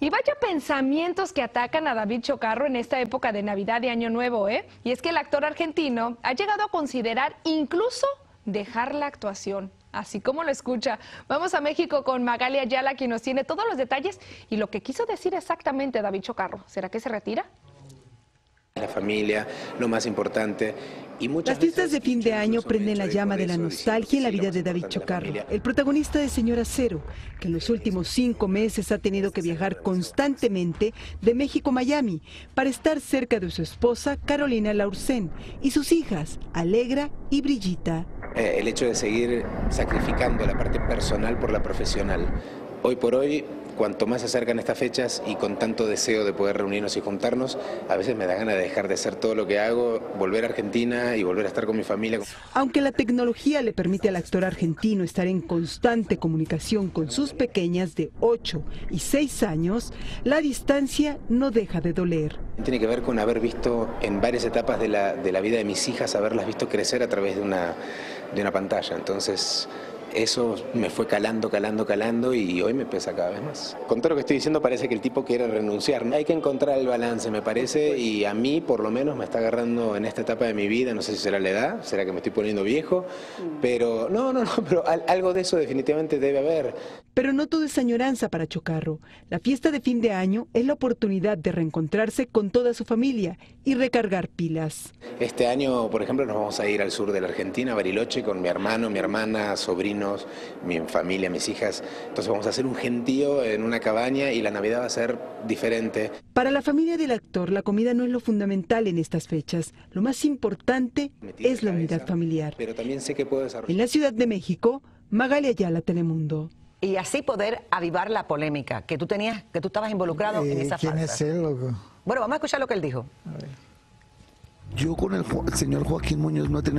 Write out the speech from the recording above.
Y vaya pensamientos que atacan a David Chocarro en esta época de Navidad y Año Nuevo, ¿eh? Y es que el actor argentino ha llegado a considerar incluso dejar la actuación. Así como lo escucha. Vamos a México con Magalia Ayala, quien nos tiene todos los detalles y lo que quiso decir exactamente David Chocarro. ¿Será que se retira? La familia, lo más importante. Y Las fiestas de fin de año prenden la llama de la nostalgia en la vida de David Chocarro, el protagonista de Señora Cero, que en los últimos cinco meses ha tenido que viajar constantemente de México a Miami para estar cerca de su esposa Carolina Laursen y sus hijas Alegra y Brillita. Eh, el hecho de seguir sacrificando la parte personal por la profesional. Hoy por hoy, cuanto más se acercan estas fechas y con tanto deseo de poder reunirnos y juntarnos, a veces me da ganas de dejar de hacer todo lo que hago, volver a Argentina y volver a estar con mi familia. Aunque la tecnología le permite al actor argentino estar en constante comunicación con sus pequeñas de 8 y 6 años, la distancia no deja de doler. Tiene que ver con haber visto en varias etapas de la, de la vida de mis hijas, haberlas visto crecer a través de una, de una pantalla. Entonces, eso me fue calando, calando, calando y hoy me pesa cada vez más. Con todo lo que estoy diciendo parece que el tipo quiere renunciar. Hay que encontrar el balance, me parece, y a mí por lo menos me está agarrando en esta etapa de mi vida, no sé si será la edad, será que me estoy poniendo viejo, pero no, no, no, pero al- algo de eso definitivamente debe haber. Pero no todo es añoranza para Chocarro. La fiesta de fin de año es la oportunidad de reencontrarse con toda su familia y recargar pilas. Este año, por ejemplo, nos vamos a ir al sur de la Argentina, a Bariloche, con mi hermano, mi hermana, sobrinos, mi familia, mis hijas. Entonces vamos a hacer un gentío en una cabaña y la Navidad va a ser diferente. Para la familia del actor, la comida no es lo fundamental en estas fechas. Lo más importante es la cabeza, unidad familiar. Pero también sé que puedo desarrollar. En la Ciudad de México, Magalia Ayala, Telemundo. Y así poder avivar la polémica que tú tenías, que tú estabas involucrado en Eh, esa ¿Quién es él? loco? Bueno, vamos a escuchar lo que él dijo. Yo con el, el señor Joaquín Muñoz no he tenido